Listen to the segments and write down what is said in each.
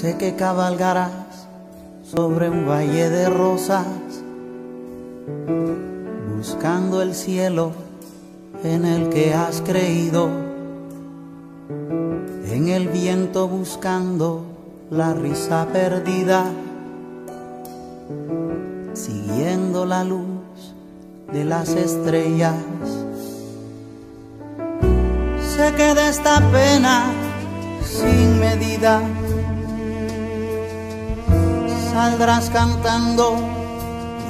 Sé que cabalgarás sobre un valle de rosas, buscando el cielo en el que has creído, en el viento buscando la risa perdida, siguiendo la luz de las estrellas. Sé que de esta pena sin medida saldrás cantando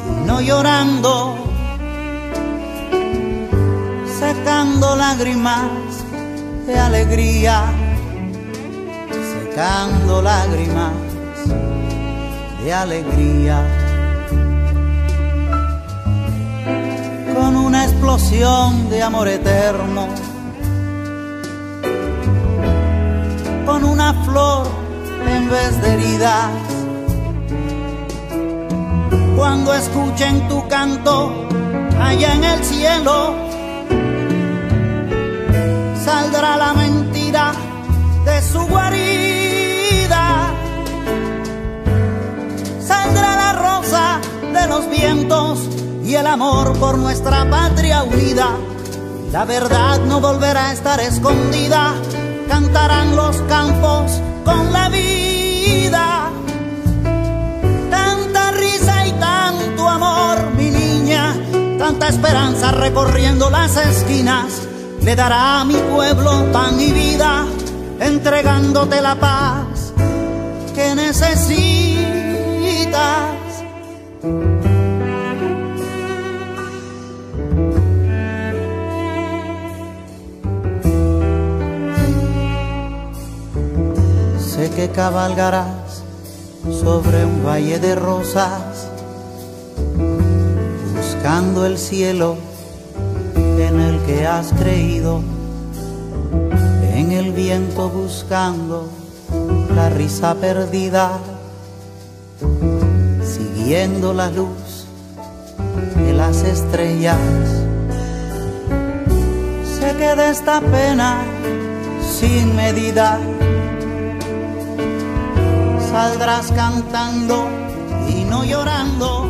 y no llorando, secando lágrimas de alegría, secando lágrimas de alegría. Con una explosión de amor eterno, con una flor en vez de heridas cuando escuchen tu canto allá en el cielo, saldrá la mentira de su guarida, saldrá la rosa de los vientos y el amor por nuestra patria unida. La verdad no volverá a estar escondida, cantarán los campos con la vida. Tanta esperanza recorriendo las esquinas, le dará a mi pueblo pan y vida, entregándote la paz que necesitas. Sé que cabalgarás sobre un valle de rosas buscando el cielo en el que has creído, en el viento buscando la risa perdida, siguiendo la luz de las estrellas. Sé que de esta pena sin medida saldrás cantando y no llorando